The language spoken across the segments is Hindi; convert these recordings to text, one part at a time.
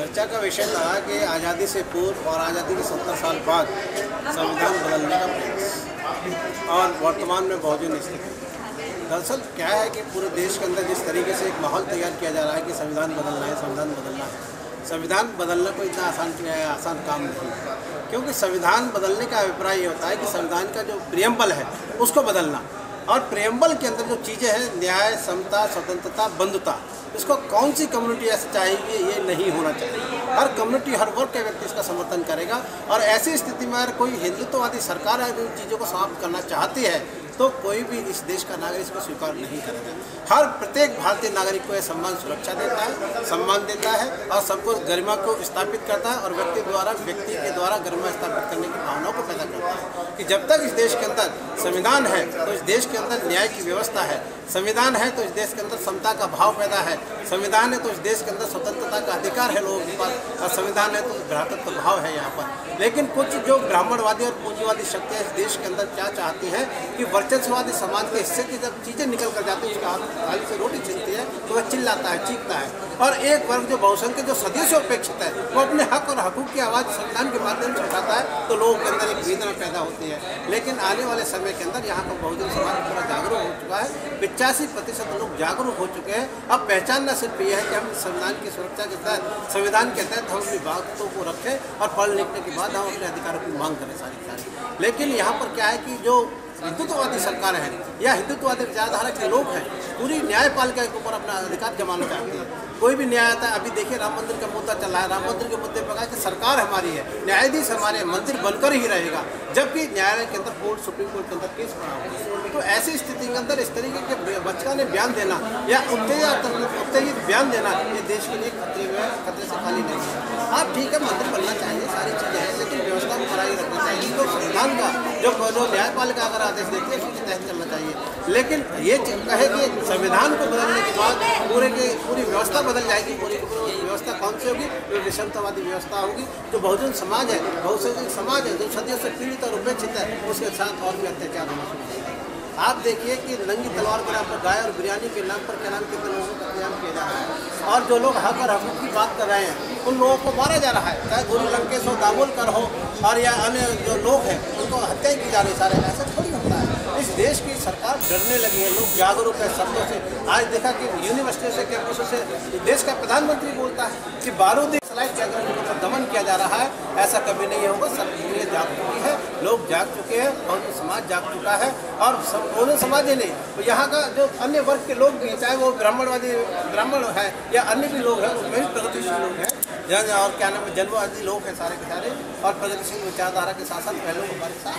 चर्चा का विषय था कि आज़ादी से पूर्व और आज़ादी के सत्तर साल बाद संविधान बदलने का प्रयास। और वर्तमान में बहुजन स्थिति दरअसल क्या है कि पूरे देश के अंदर जिस तरीके से एक माहौल तैयार किया जा रहा है कि संविधान बदलना है, संविधान बदलना है, संविधान बदलना कोई इतना आसान आसान काम नहीं है। क्योंकि संविधान बदलने का अभिप्राय ये होता है कि संविधान का जो प्रियम्बल है, उसको बदलना। और प्रियम्बल के अंदर जो चीज़ें हैं, न्याय, समता, स्वतंत्रता, बंधुता इसको कौन सी कम्युनिटी ऐसे चाहेगी, ये नहीं होना चाहिए। हर कम्युनिटी हर वर्ग का व्यक्ति इसका समर्थन करेगा। और ऐसी स्थिति में अगर कोई हिंदुत्ववादी सरकार अगर इन चीज़ों को समाप्त करना चाहती है तो कोई भी इस देश का नागरिक इसको स्वीकार नहीं करेगा। हर प्रत्येक भारतीय नागरिक को यह सम्मान, सुरक्षा देता है, सम्मान देता है और सबको गरिमा को स्थापित करता है और व्यक्ति द्वारा, व्यक्ति के द्वारा गरिमा स्थापित करने की भावना को कि जब तक इस देश के अंदर संविधान है तो इस देश के अंदर न्याय की व्यवस्था है। संविधान है तो इस देश के अंदर समता का भाव पैदा है। संविधान है तो इस देश के अंदर स्वतंत्रता का अधिकार है लोगों के पास और संविधान है तो भ्रातत्व भाव है यहाँ पर। लेकिन कुछ जो ब्राह्मणवादी और पूंजीवादी शक्तियाँ इस देश के अंदर क्या चाहती हैं कि वर्चस्ववादी समाज के हिस्से की जब चीज़ें निकल कर जाती है, उसका हाथ से रोटी छिलती है तो वह चिल्लाता है, चीखता है। और एक वर्ग जो बहुसंख्यक जो सदियों से अपेक्षित है, वो अपने हक और हकूक की आवाज़ संविधान के माध्यम से उठाता है तो लोगों के अंदर एक वेदना पैदा होती है। लेकिन आने वाले समय के अंदर यहाँ पर बहुजन समाज पूरा जागरूक हो चुका है। पिचासी प्रतिशत लोग जागरूक हो चुके हैं। अब पहचानना सिर्फ़ ये है कि हम संविधान की सुरक्षा के तहत, संविधान के तहत हम अपनी बातों को रखें और पढ़ लिखने के बाद हम अपने अधिकारों की मांग करें सारी। लेकिन यहाँ पर क्या है कि जो हिंदुत्ववादी सरकार है, या हिंदुत्ववादी विचारधारा के लोग हैं, पूरी न्यायपालिका के ऊपर अपना अधिकार जमाना चाहते हैं। कोई भी न्याय आता है, अभी देखिए राम मंदिर का मुद्दा चल रहा है। राम मंदिर के मुद्दे पर कहा कि सरकार हमारी है, न्यायाधीश हमारे मंदिर बनकर ही रहेगा, जबकि न्यायालय के अंदर कोर्ट, सुप्रीम कोर्ट के अंदर केस हुआ तो ऐसी स्थिति के अंदर इस तरीके के बच्चा ने बयान देना, या उत्तेजित उत्तेजित बयान देना, ये देश के लिए खतरे में खतरे से खाली नहीं है। आप ठीक है, मंदिर बनना चाहिए, सारी चीज़ें हैं, लेकिन व्यवस्था को बनाई रखना चाहिए। तो संविधान का, जो न्यायपालिका अगर आदेश देती है उसके तहत चलना चाहिए। लेकिन ये कहे कि संविधान को बदलने के बाद पूरे के पूरी व्यवस्था बदल जाएगी, पूरी व्यवस्था कौन सी होगी? जो विषमतावादी व्यवस्था होगी, जो बहुजन समाज है, बहुसंख्यक समाज है, जो सदियों से पीड़ित और उपेक्षित है, उसके साथ और भी अत्याचार होना शुरू आप देखिए कि नंगी तलवार के नाम पर गाय और बिरयानी के नाम पर क्या नाम कितने लोगों का कत्याम किया जा रहा है। और जो लोग हक और हकूक की बात कर रहे हैं, उन लोगों को मारा जा रहा है। चाहे गुरु लंकेश हो दामोलकर हो, और या अन्य जो लोग हैं, उनको हत्या की जा रही सारे। ऐसा थोड़ी देश की सरकार डरने लगी है। लोग जागरूक है शब्दों से। आज देखा कि यूनिवर्सिटियों से कैंपसों से देश का प्रधानमंत्री बोलता है कि बारूदी सलाइट के अगर ऊपर दमन किया जा रहा है। ऐसा कभी नहीं होगा। सब दुनिया जाग चुकी है। लोग जाग चुके हैं। और समाज जाग चुका है। और संपूर्ण समाज ही नहीं तो यहाँ का जो अन्य वर्ग के लोग भी चाहे वो ब्राह्मणवादी, ब्राह्मण है या अन्य भी लोग हैं, उनमें भी प्रगतिशील लोग हैं। जन और क्या नाम है जन्मवादी लोग हैं सारे के सारे, और प्रगतिशील विचारधारा के साथ साथ पहले हमारे साथ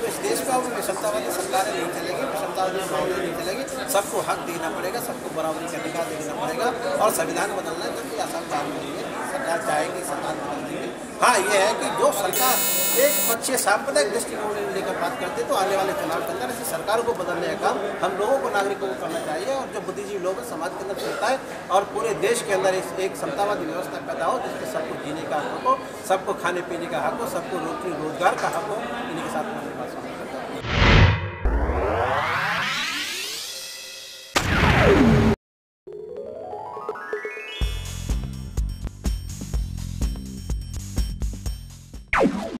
तो इस देश में अब विषमतावादी सरकारें नहीं चलेगी विषमता वाली मामले नहीं चलेगी। सबको हक देना पड़ेगा, सबको बराबरी का अधिकार देना पड़ेगा, और संविधान बदलना है कोई आसान काम है सरकार चाहेगी सरकार बदल देगी हाँ ये है कि जो सरकार, एक पक्षीय सांप्रदायिक दृष्टिकोण लेकर बात करते तो आने वाले चुनाव के अंदर ऐसी सरकार को बदलने का काम हम लोगों को, नागरिकों को करना चाहिए और जो बुद्धिजीवी लोग समाज के अंदर चलता है और पूरे देश के अंदर एक समतावादी व्यवस्था पैदा हो जिसमें सबको जीने का हक हो, सबको खाने पीने का हक हो, सबको रोटी, रोज़गार का हक हो, इन्हीं के साथ हमारे पास